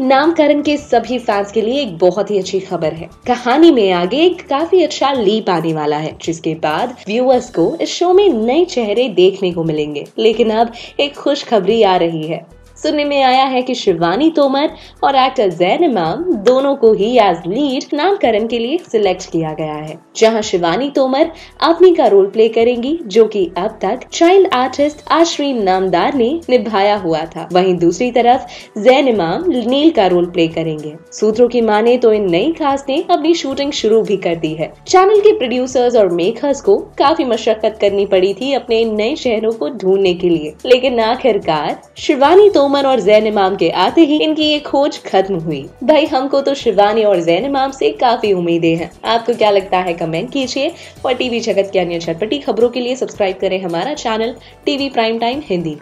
नामकरण के सभी फैंस के लिए एक बहुत ही अच्छी खबर है। कहानी में आगे एक काफ़ी अच्छा लीप आने वाला है, जिसके बाद व्यूअर्स को इस शो में नए चेहरे देखने को मिलेंगे। लेकिन अब एक खुशखबरी आ रही है। सुनने में आया है कि शिवानी तोमर और एक्टर जैन इमाम दोनों को ही एज लीड नामकरण के लिए सिलेक्ट किया गया है, जहाँ शिवानी तोमर अपनी का रोल प्ले करेंगी, जो कि अब तक चाइल्ड आर्टिस्ट आश्रीन नामदार ने निभाया हुआ था। वहीं दूसरी तरफ़ जैन इमाम नील का रोल प्ले करेंगे। सूत्रों की माने तो इन नई खास ने अपनी शूटिंग शुरू भी कर दी है। चैनल के प्रोड्यूसर्स और मेकर्स को काफ़ी मशक्कत करनी पड़ी थी अपने नए शहरों को ढूँढने के लिए। लेकिन आखिरकार शिवानी तोमर उमर और जैन इमाम के आते ही इनकी ये खोज खत्म हुई। भाई, हमको तो शिवानी और जैन इमाम से काफ़ी उम्मीदें हैं। आपको क्या लगता है कमेंट कीजिए और टीवी जगत के अन्य छटपटी खबरों के लिए सब्सक्राइब करें हमारा channel TV prime time Hindi